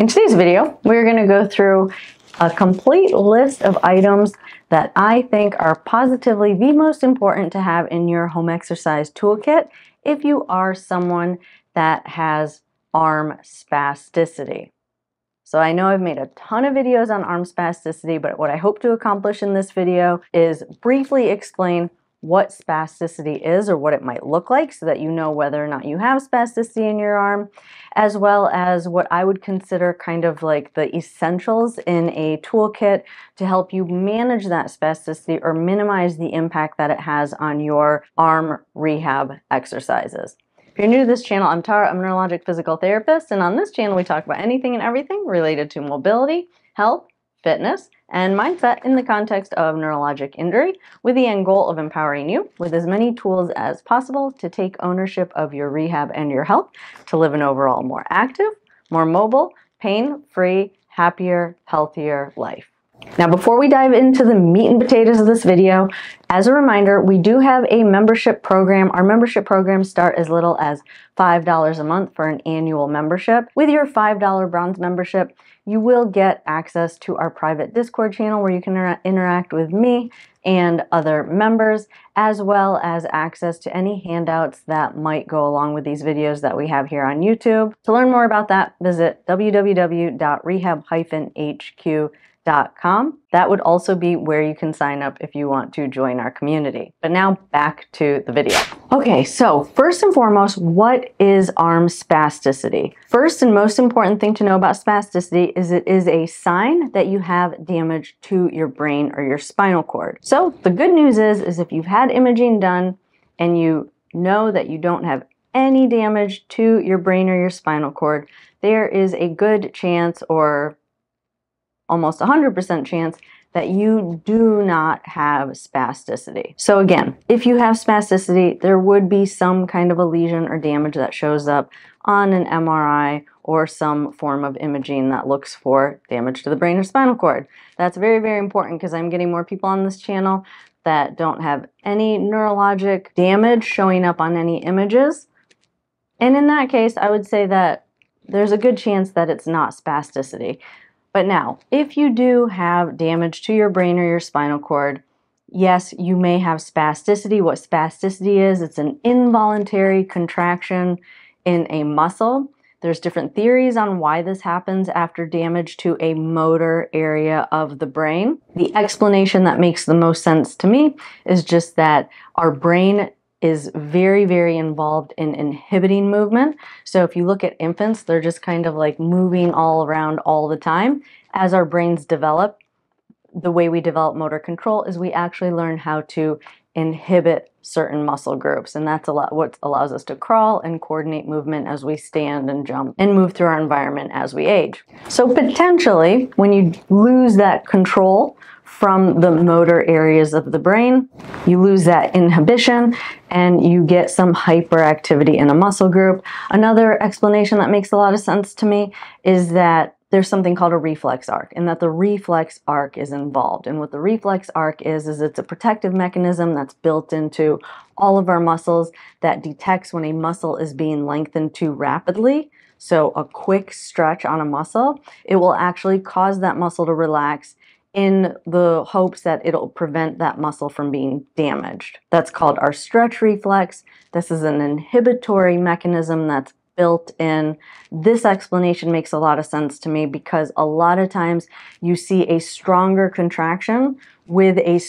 In today's video, we're going to go through a complete list of items that I think are positively the most important to have in your home exercise toolkit if you are someone that has arm spasticity. So I know I've made a ton of videos on arm spasticity, but what I hope to accomplish in this video is briefly explain what spasticity is or what it might look like so that you know whether or not you have spasticity in your arm, as well as what I would consider kind of like the essentials in a toolkit to help you manage that spasticity or minimize the impact that it has on your arm rehab exercises. If you're new to this channel, I'm Tara, I'm a neurologic physical therapist, and on this channel we talk about anything and everything related to mobility, health, fitness, and mindset in the context of neurologic injury with the end goal of empowering you with as many tools as possible to take ownership of your rehab and your health to live an overall more active, more mobile, pain-free, happier, healthier life. Now, before we dive into the meat and potatoes of this video, as a reminder, we do have a membership program. Our membership programs start as little as $5 a month for an annual membership. With your $5 bronze membership, you will get access to our private Discord channel where you can inter interact with me and other members, as well as access to any handouts that might go along with these videos that we have here on YouTube. To learn more about that, visit www.rehab-hq.com that would also be where you can sign up if you want to join our community. But now back to the video. Okay, so first and foremost, what is arm spasticity? First and most important thing to know about spasticity is it is a sign that you have damage to your brain or your spinal cord. So the good news is, is if you've had imaging done and you know that you don't have any damage to your brain or your spinal cord, there is a good chance or almost 100% chance that you do not have spasticity. So again, if you have spasticity, there would be some kind of a lesion or damage that shows up on an MRI or some form of imaging that looks for damage to the brain or spinal cord. That's very, very important because I'm getting more people on this channel that don't have any neurologic damage showing up on any images. And in that case, I would say that there's a good chance that it's not spasticity. But now, if you do have damage to your brain or your spinal cord, yes, you may have spasticity. What spasticity is, it's an involuntary contraction in a muscle. There's different theories on why this happens after damage to a motor area of the brain. The explanation that makes the most sense to me is just that our brain is very, very involved in inhibiting movement. So if you look at infants, they're just kind of like moving all around all the time. As our brains develop, the way we develop motor control is we actually learn how to inhibit certain muscle groups and that's a lot what allows us to crawl and coordinate movement as we stand and jump and move through our environment as we age. So potentially when you lose that control from the motor areas of the brain. You lose that inhibition and you get some hyperactivity in a muscle group. Another explanation that makes a lot of sense to me is that there's something called a reflex arc and that the reflex arc is involved. And what the reflex arc is, is it's a protective mechanism that's built into all of our muscles that detects when a muscle is being lengthened too rapidly. So a quick stretch on a muscle, it will actually cause that muscle to relax in the hopes that it'll prevent that muscle from being damaged. That's called our stretch reflex. This is an inhibitory mechanism that's built in. This explanation makes a lot of sense to me because a lot of times you see a stronger contraction with a,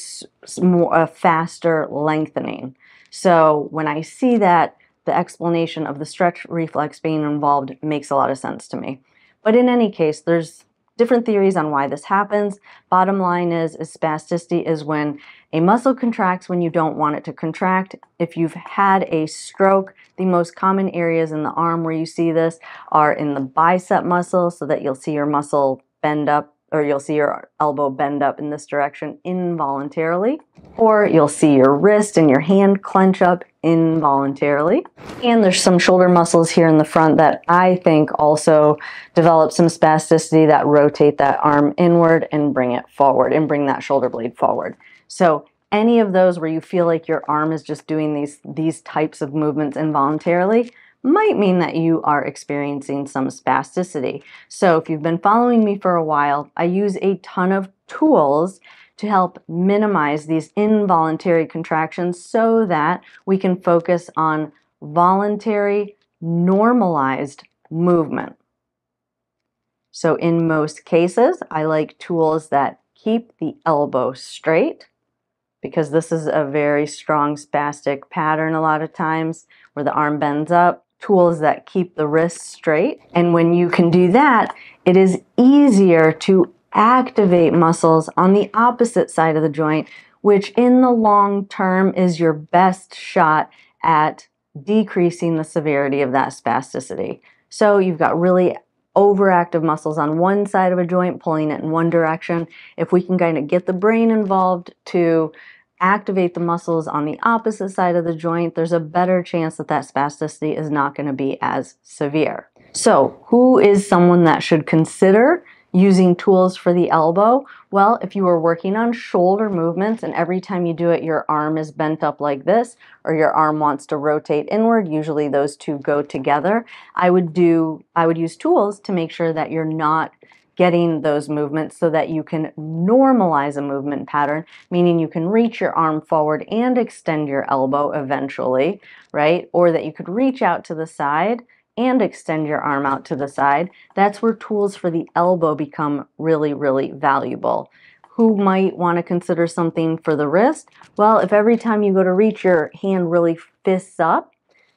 more, a faster lengthening. So when I see that, the explanation of the stretch reflex being involved makes a lot of sense to me. But in any case, there's different theories on why this happens. Bottom line is, is spasticity is when a muscle contracts when you don't want it to contract. If you've had a stroke, the most common areas in the arm where you see this are in the bicep muscle so that you'll see your muscle bend up or you'll see your elbow bend up in this direction involuntarily, or you'll see your wrist and your hand clench up involuntarily. And there's some shoulder muscles here in the front that I think also develop some spasticity that rotate that arm inward and bring it forward and bring that shoulder blade forward. So any of those where you feel like your arm is just doing these, these types of movements involuntarily, might mean that you are experiencing some spasticity. So if you've been following me for a while, I use a ton of tools to help minimize these involuntary contractions so that we can focus on voluntary, normalized movement. So in most cases, I like tools that keep the elbow straight because this is a very strong spastic pattern a lot of times where the arm bends up. Tools that keep the wrist straight. And when you can do that, it is easier to activate muscles on the opposite side of the joint, which in the long term is your best shot at decreasing the severity of that spasticity. So you've got really overactive muscles on one side of a joint pulling it in one direction. If we can kind of get the brain involved to activate the muscles on the opposite side of the joint, there's a better chance that that spasticity is not going to be as severe. So who is someone that should consider using tools for the elbow? Well, if you are working on shoulder movements and every time you do it, your arm is bent up like this, or your arm wants to rotate inward, usually those two go together. I would do, I would use tools to make sure that you're not getting those movements so that you can normalize a movement pattern, meaning you can reach your arm forward and extend your elbow eventually, right? Or that you could reach out to the side and extend your arm out to the side, that's where tools for the elbow become really, really valuable. Who might want to consider something for the wrist? Well, if every time you go to reach your hand really fists up,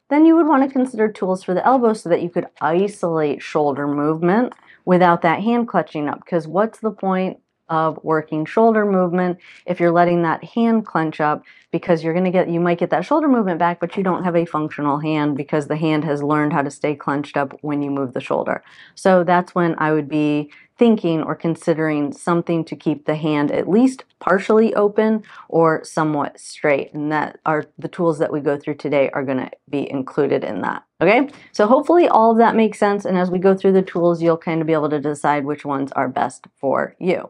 then you would want to consider tools for the elbow so that you could isolate shoulder movement without that hand clutching up. Because what's the point of working shoulder movement if you're letting that hand clench up because you're going to get you might get that shoulder movement back but you don't have a functional hand because the hand has learned how to stay clenched up when you move the shoulder. So that's when i would be thinking or considering something to keep the hand at least partially open or somewhat straight and that are the tools that we go through today are going to be included in that okay? So hopefully all of that makes sense and as we go through the tools you'll kind of be able to decide which ones are best for you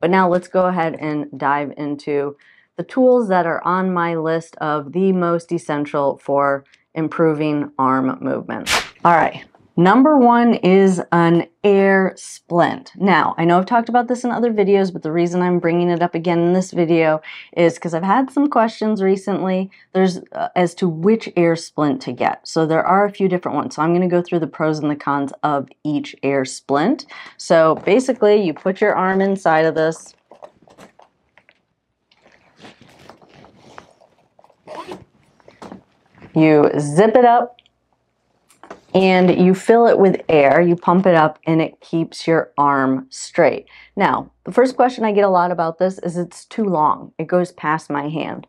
but now let's go ahead and dive into the tools that are on my list of the most essential for improving arm movement. All right, Number one is an air splint. Now, I know I've talked about this in other videos, but the reason I'm bringing it up again in this video is because I've had some questions recently there's uh, as to which air splint to get. So there are a few different ones. So I'm going to go through the pros and the cons of each air splint. So basically, you put your arm inside of this. You zip it up and you fill it with air, you pump it up, and it keeps your arm straight. Now, the first question I get a lot about this is it's too long. It goes past my hand,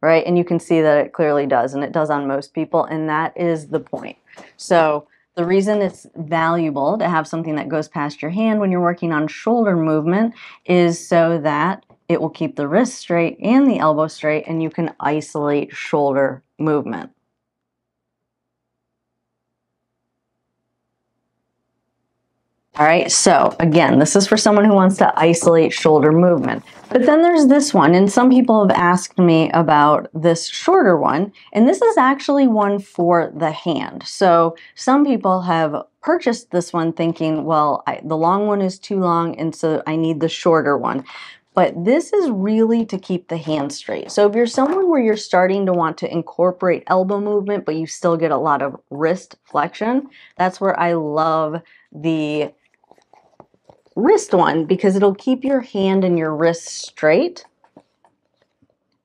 right? And you can see that it clearly does, and it does on most people, and that is the point. So, the reason it's valuable to have something that goes past your hand when you're working on shoulder movement is so that it will keep the wrist straight and the elbow straight, and you can isolate shoulder movement. All right, so again, this is for someone who wants to isolate shoulder movement. But then there's this one, and some people have asked me about this shorter one, and this is actually one for the hand. So some people have purchased this one thinking, well, I, the long one is too long, and so I need the shorter one. But this is really to keep the hand straight. So if you're someone where you're starting to want to incorporate elbow movement, but you still get a lot of wrist flexion, that's where I love the wrist one because it'll keep your hand and your wrist straight.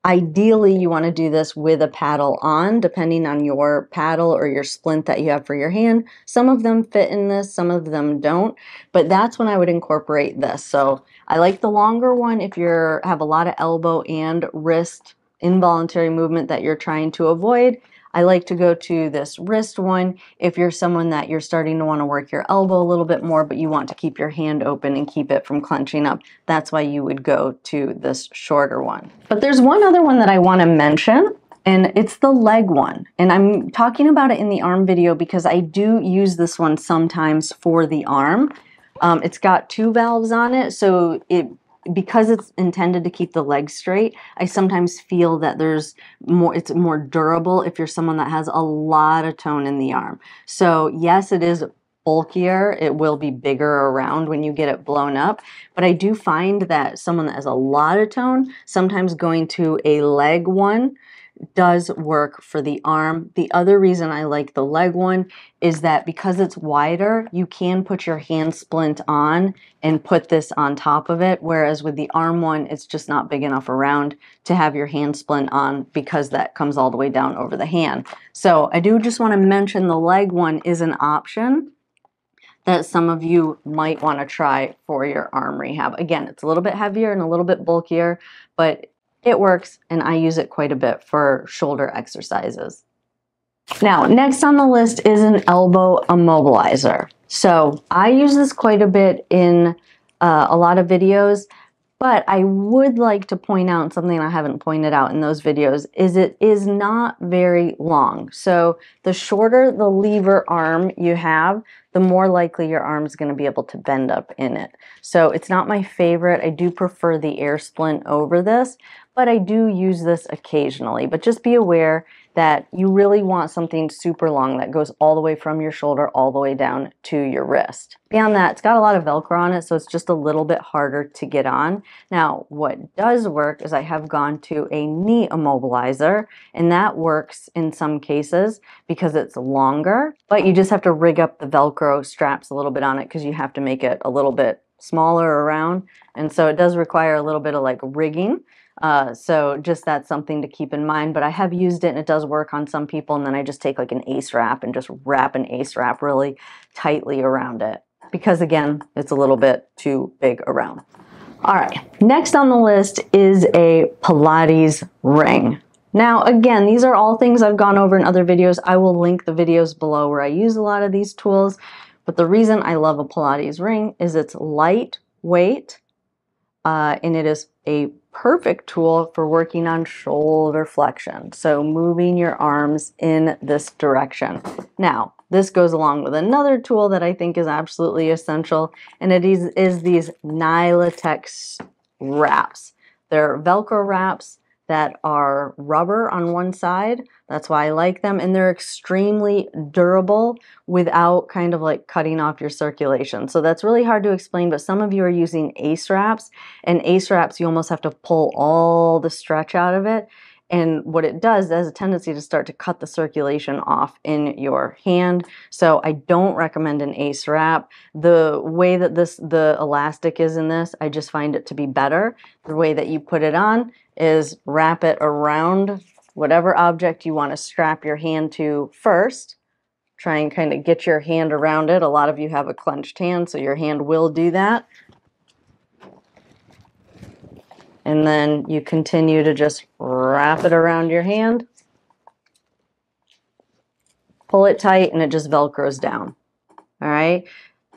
Ideally, you want to do this with a paddle on, depending on your paddle or your splint that you have for your hand. Some of them fit in this, some of them don't, but that's when I would incorporate this. So I like the longer one if you have a lot of elbow and wrist involuntary movement that you're trying to avoid. I like to go to this wrist one if you're someone that you're starting to want to work your elbow a little bit more, but you want to keep your hand open and keep it from clenching up. That's why you would go to this shorter one. But there's one other one that I want to mention and it's the leg one. And I'm talking about it in the arm video because I do use this one sometimes for the arm. Um, it's got two valves on it, so it because it's intended to keep the legs straight, I sometimes feel that there's more, it's more durable if you're someone that has a lot of tone in the arm. So yes, it is bulkier, it will be bigger around when you get it blown up. But I do find that someone that has a lot of tone, sometimes going to a leg one does work for the arm. The other reason I like the leg one is that because it's wider, you can put your hand splint on and put this on top of it. Whereas with the arm one, it's just not big enough around to have your hand splint on because that comes all the way down over the hand. So I do just want to mention the leg one is an option that some of you might want to try for your arm rehab. Again, it's a little bit heavier and a little bit bulkier, but it works and I use it quite a bit for shoulder exercises. Now, next on the list is an elbow immobilizer. So I use this quite a bit in uh, a lot of videos, but I would like to point out something I haven't pointed out in those videos is it is not very long. So the shorter the lever arm you have, the more likely your arm is going to be able to bend up in it. So it's not my favorite. I do prefer the air splint over this, but I do use this occasionally. But just be aware that you really want something super long that goes all the way from your shoulder all the way down to your wrist. Beyond that, it's got a lot of Velcro on it, so it's just a little bit harder to get on. Now, what does work is I have gone to a knee immobilizer, and that works in some cases because it's longer, but you just have to rig up the Velcro straps a little bit on it because you have to make it a little bit smaller around. And so it does require a little bit of like rigging. Uh, so just that's something to keep in mind. But I have used it and it does work on some people. And then I just take like an ace wrap and just wrap an ace wrap really tightly around it. Because again, it's a little bit too big around. All right, next on the list is a Pilates ring. Now, again, these are all things I've gone over in other videos. I will link the videos below where I use a lot of these tools. But the reason I love a Pilates ring is it's lightweight uh, and it is a perfect tool for working on shoulder flexion. So moving your arms in this direction. Now, this goes along with another tool that I think is absolutely essential, and it is, is these Nylatex wraps. They're Velcro wraps that are rubber on one side. That's why I like them. And they're extremely durable without kind of like cutting off your circulation. So that's really hard to explain, but some of you are using ace wraps and ace wraps, you almost have to pull all the stretch out of it. And what it does, has a tendency to start to cut the circulation off in your hand. So I don't recommend an ace wrap. The way that this, the elastic is in this, I just find it to be better. The way that you put it on is wrap it around whatever object you want to strap your hand to first. Try and kind of get your hand around it. A lot of you have a clenched hand, so your hand will do that. And then you continue to just wrap it around your hand. Pull it tight and it just velcros down. All right.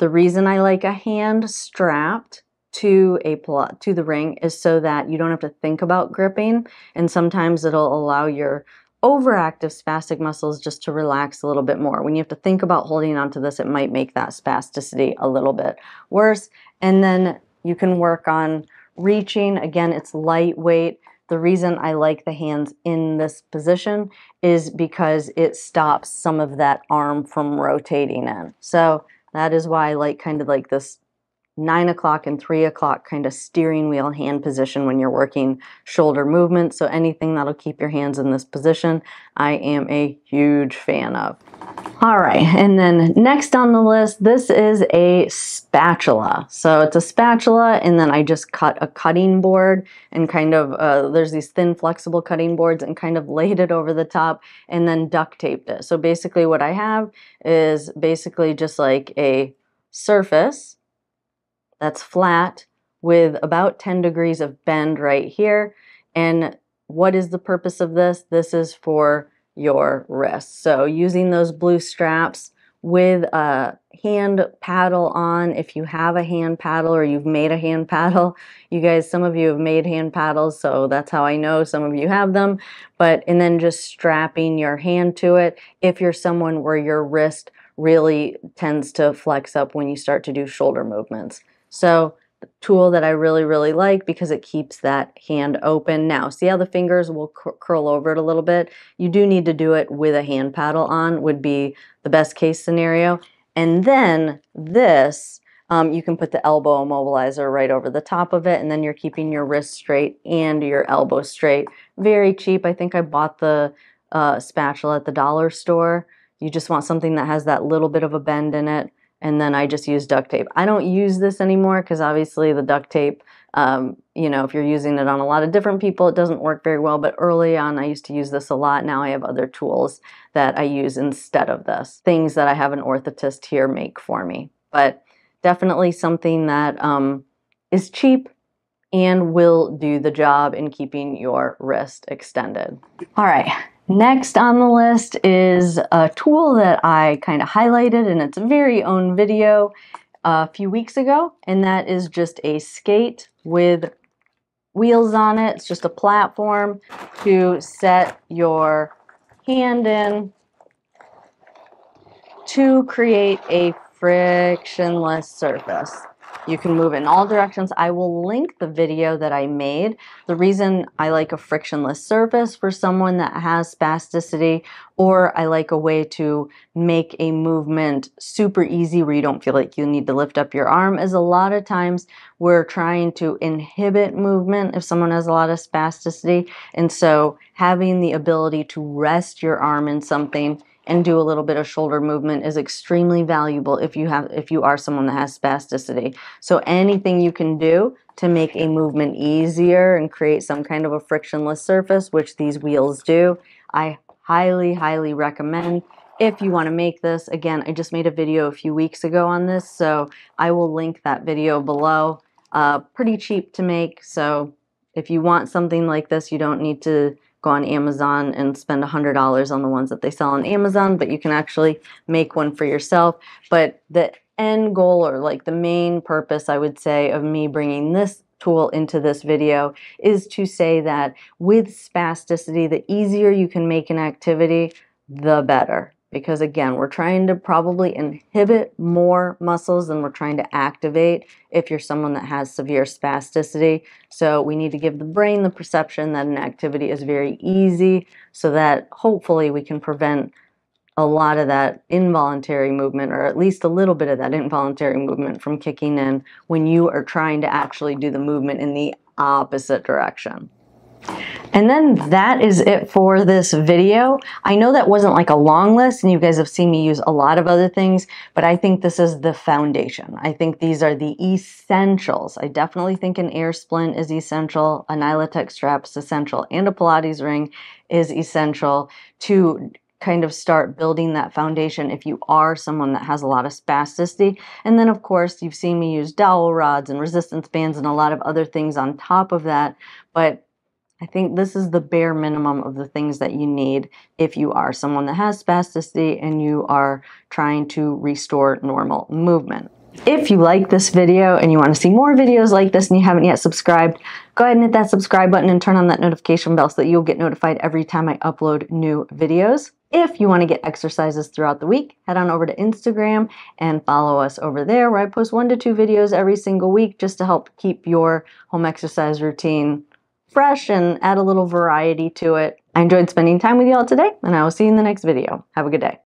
The reason I like a hand strapped to a Pilates ring is so that you don't have to think about gripping and sometimes it'll allow your overactive spastic muscles just to relax a little bit more. When you have to think about holding onto this, it might make that spasticity a little bit worse. And then you can work on reaching. Again, it's lightweight. The reason I like the hands in this position is because it stops some of that arm from rotating in. So that is why I like kind of like this nine o'clock and three o'clock kind of steering wheel hand position when you're working shoulder movement. So anything that'll keep your hands in this position, I am a huge fan of. All right, and then next on the list, this is a spatula. So it's a spatula, and then I just cut a cutting board and kind of, uh, there's these thin flexible cutting boards and kind of laid it over the top and then duct taped it. So basically what I have is basically just like a surface that's flat with about 10 degrees of bend right here. And what is the purpose of this? This is for your wrist. So using those blue straps with a hand paddle on, if you have a hand paddle or you've made a hand paddle, you guys, some of you have made hand paddles, so that's how I know some of you have them. But, and then just strapping your hand to it if you're someone where your wrist really tends to flex up when you start to do shoulder movements. So tool that I really, really like because it keeps that hand open. Now, see how the fingers will cur curl over it a little bit? You do need to do it with a hand paddle on would be the best case scenario. And then this, um, you can put the elbow immobilizer right over the top of it and then you're keeping your wrist straight and your elbow straight. Very cheap. I think I bought the uh, spatula at the dollar store. You just want something that has that little bit of a bend in it and then I just use duct tape. I don't use this anymore because obviously the duct tape, um, you know, if you're using it on a lot of different people, it doesn't work very well. But early on, I used to use this a lot. Now I have other tools that I use instead of this, things that I have an orthotist here make for me. But definitely something that um, is cheap and will do the job in keeping your wrist extended. All right, Next on the list is a tool that I kind of highlighted in its very own video uh, a few weeks ago, and that is just a skate with wheels on it. It's just a platform to set your hand in to create a frictionless surface. You can move in all directions. I will link the video that I made. The reason I like a frictionless surface for someone that has spasticity, or I like a way to make a movement super easy where you don't feel like you need to lift up your arm, is a lot of times we're trying to inhibit movement if someone has a lot of spasticity. And so having the ability to rest your arm in something and do a little bit of shoulder movement is extremely valuable if you have if you are someone that has spasticity. So anything you can do to make a movement easier and create some kind of a frictionless surface, which these wheels do, I highly highly recommend if you want to make this. Again, I just made a video a few weeks ago on this, so I will link that video below. Uh, pretty cheap to make, so if you want something like this, you don't need to go on Amazon and spend $100 on the ones that they sell on Amazon, but you can actually make one for yourself. But the end goal or like the main purpose, I would say, of me bringing this tool into this video is to say that with spasticity, the easier you can make an activity, the better because again, we're trying to probably inhibit more muscles than we're trying to activate if you're someone that has severe spasticity. So we need to give the brain the perception that an activity is very easy so that hopefully we can prevent a lot of that involuntary movement or at least a little bit of that involuntary movement from kicking in when you are trying to actually do the movement in the opposite direction. And then that is it for this video. I know that wasn't like a long list and you guys have seen me use a lot of other things, but I think this is the foundation. I think these are the essentials. I definitely think an air splint is essential, a Nylatex strap is essential, and a Pilates ring is essential to kind of start building that foundation if you are someone that has a lot of spasticity. And then, of course, you've seen me use dowel rods and resistance bands and a lot of other things on top of that. But I think this is the bare minimum of the things that you need if you are someone that has spasticity and you are trying to restore normal movement. If you like this video and you want to see more videos like this and you haven't yet subscribed, go ahead and hit that subscribe button and turn on that notification bell so that you'll get notified every time I upload new videos. If you want to get exercises throughout the week, head on over to Instagram and follow us over there where I post one to two videos every single week just to help keep your home exercise routine fresh and add a little variety to it. I enjoyed spending time with y'all today, and I will see you in the next video. Have a good day.